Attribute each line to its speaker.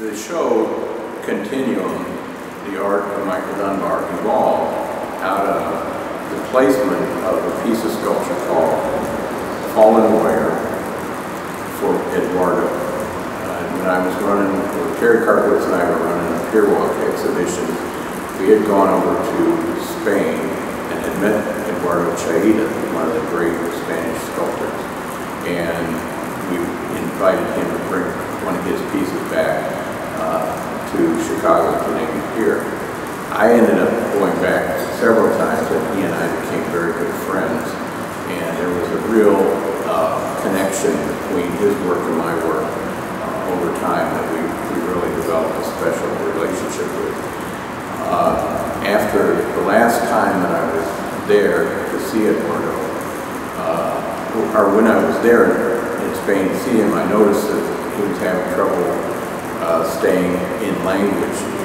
Speaker 1: The show Continuum, the art of Michael Dunbar, evolved out of the placement of a piece of sculpture called Fallen Warrior for Eduardo. Uh, when I was running, or Terry Karpowicz and I were running a Pier Walk exhibition, we had gone over to Spain and had met Eduardo Chillida, one of the great Spanish sculptors. And we invited him to bring one of his pieces back to Chicago to Navy Pier. I ended up going back several times and he and I became very good friends. And there was a real uh, connection between his work and my work uh, over time that we, we really developed a special relationship with. Uh, after the last time that I was there to see Eduardo, uh, or when I was there in Spain to see him, I noticed that he was staying in language. He